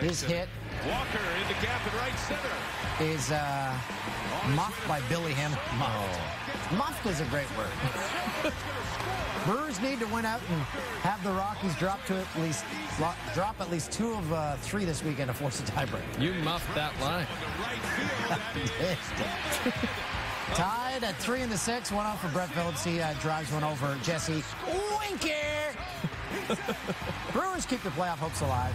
His hit Walker in the gap in right center. is uh, muffed by Billy Hamilton. Muffed. Oh. Mocked is a great word. Brewers need to win out and have the Rockies drop to at least drop at least two of uh, three this weekend to force a tiebreak. You muffed that line. Tied at three in the six. One off for Brett Phillips. He uh, drives one over Jesse Winker. Brewers keep the playoff hopes alive.